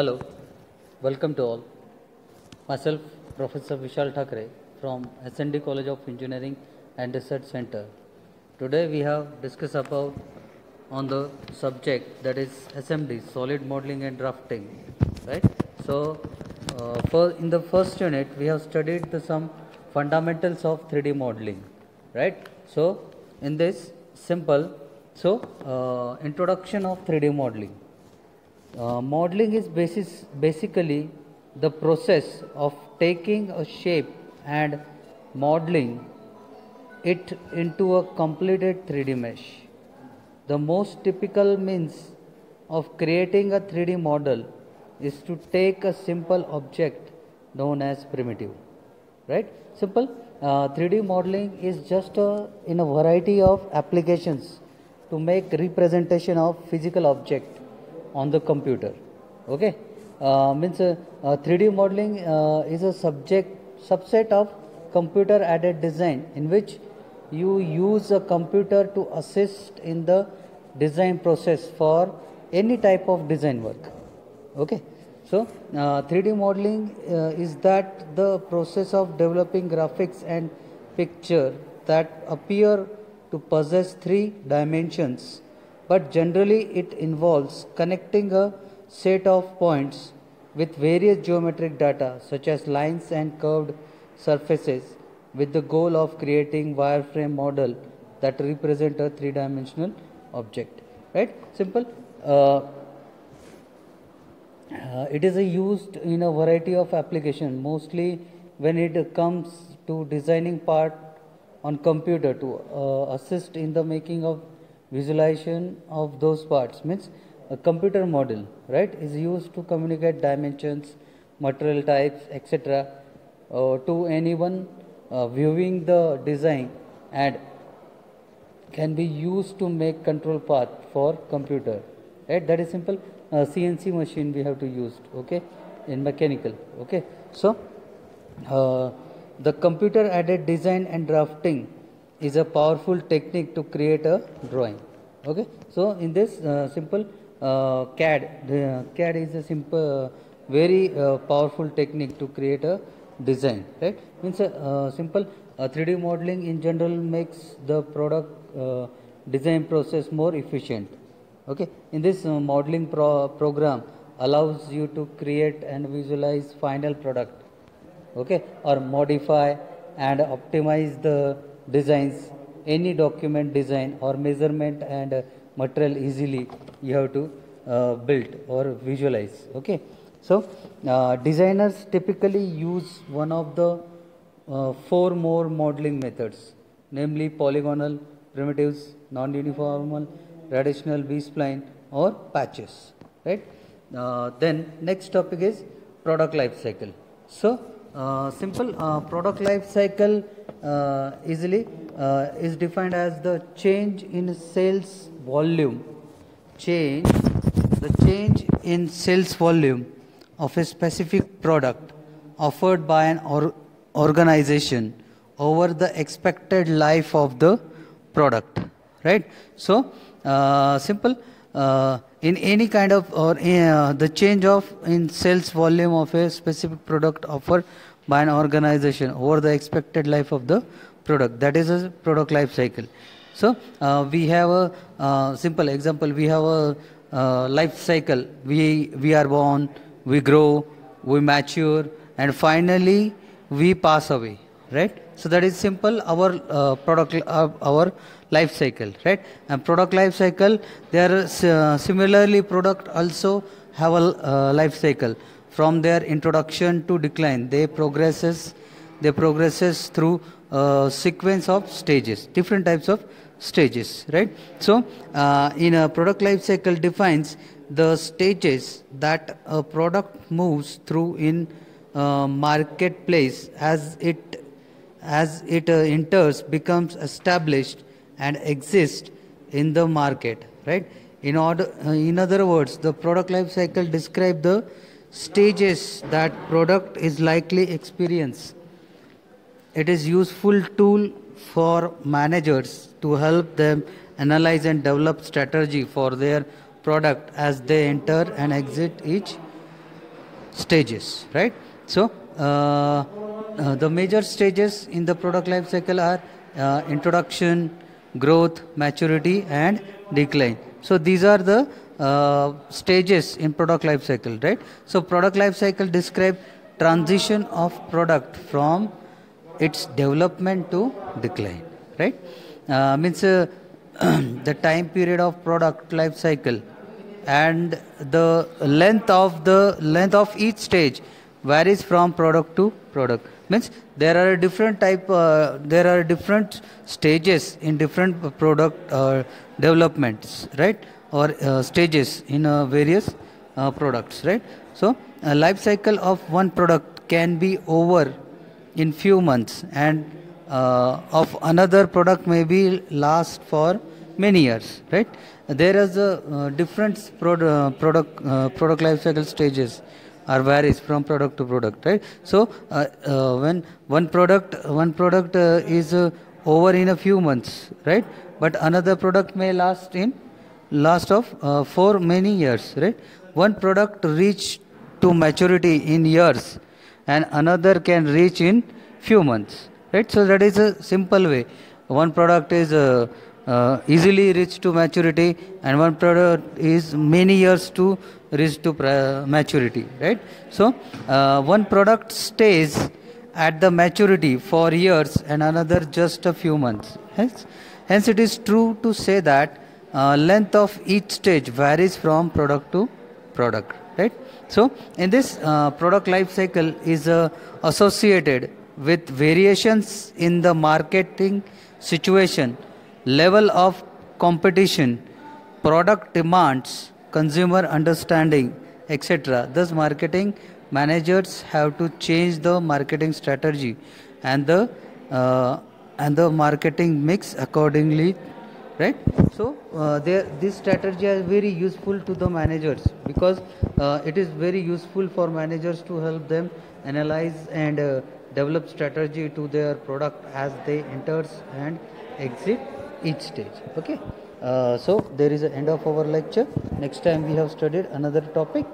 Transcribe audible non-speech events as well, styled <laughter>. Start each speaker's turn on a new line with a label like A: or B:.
A: Hello, welcome to all. Myself, Professor Vishal Thakre from SND College of Engineering and Research Center. Today we have discussed about on the subject that is SMD, solid modeling and drafting, right? So, uh, for in the first unit we have studied the some fundamentals of 3D modeling, right? So, in this simple, so uh, introduction of 3D modeling. Uh, modeling is basis, basically the process of taking a shape and modeling it into a completed 3D mesh. The most typical means of creating a 3D model is to take a simple object known as primitive. Right? Simple. Uh, 3D modeling is just a, in a variety of applications to make representation of physical object on the computer. Okay? Uh, means uh, uh, 3d modeling uh, is a subject subset of computer aided design in which you use a computer to assist in the design process for any type of design work. Okay? So 3d uh, modeling uh, is that the process of developing graphics and picture that appear to possess three dimensions but generally it involves connecting a set of points with various geometric data such as lines and curved surfaces with the goal of creating wireframe model that represent a three dimensional object right? Simple. Uh, uh, it is used in a variety of application mostly when it comes to designing part on computer to uh, assist in the making of visualization of those parts means a computer model right is used to communicate dimensions material types etc uh, to anyone uh, viewing the design and can be used to make control path for computer right? That is simple. Uh, cnc machine we have to use okay in mechanical okay? So uh, the computer aided design and drafting is a powerful technique to create a drawing. Okay? So in this uh, simple uh, cad the cad is a simple uh, very uh, powerful technique to create a design right? Means uh, simple 3d modeling in general makes the product design process more efficient. Okay? In this modeling pro program allows you to create and visualize final product. Okay? Or modify and optimize the designs any document design or measurement and uh, material easily you have to uh, build or visualize okay? So uh, designers typically use one of the uh, four more modeling methods namely polygonal primitives non-uniform rational b-spline or patches right? Uh, then next topic is product life cycle so simple uh, product life cycle uh, easily uh, is defined as the change in sales volume. Change the change in sales volume of a specific product offered by an or organization over the expected life of the product right? So uh, simple uh, in any kind of or uh, the change of in sales volume of a specific product offered by an organization over the expected life of the product. That is a product life cycle. So uh, we have a uh, simple example. We have a uh, life cycle. We we are born we grow we mature and finally we pass away right? So that is simple our uh, product uh, our life cycle right? And product life cycle there uh, similarly product also have a uh, life cycle. From their introduction to decline they progresses they progresses through a sequence of stages different types of stages right? So uh, in a product life cycle defines the stages that a product moves through in uh, marketplace as it as it uh, enters becomes established and exists in the market right in order uh, in other words the product life cycle describe the stages that product is likely experience it is useful tool for managers to help them analyze and develop strategy for their product as they enter and exit each stages, right? So, uh, uh, the major stages in the product life cycle are uh, introduction, growth, maturity, and decline. So, these are the uh, stages in product life cycle, right? So, product life cycle describe transition of product from its development to decline, right? Uh, means uh, <clears throat> the time period of product life cycle and the length of the length of each stage varies from product to product means there are different type uh, there are different stages in different product uh, developments right? Or uh, stages in uh, various uh, products right? So a life cycle of one product can be over in few months and uh, of another product may be last for many years right? There is a different product product life cycle stages or varies from product to product right? So uh, uh, when one product one product uh, is over in a few months right? But another product may last in last of for many years right? One product reach to maturity in years and another can reach in few months right? So that is a simple way. One product is uh, uh, easily reach to maturity and one product is many years to reach to maturity right? So uh, one product stays at the maturity for years and another just a few months hence, hence it is true to say that uh, length of each stage varies from product to product right? So in this uh, product life cycle is uh, associated with variations in the marketing situation level of competition, product demands, consumer understanding, etc. Thus, marketing managers have to change the marketing strategy and the uh, and the marketing mix accordingly right so uh, this strategy is very useful to the managers because uh, it is very useful for managers to help them analyze and uh, develop strategy to their product as they enters and exit each stage okay? Uh, so there is an end of our lecture. Next time we have studied another topic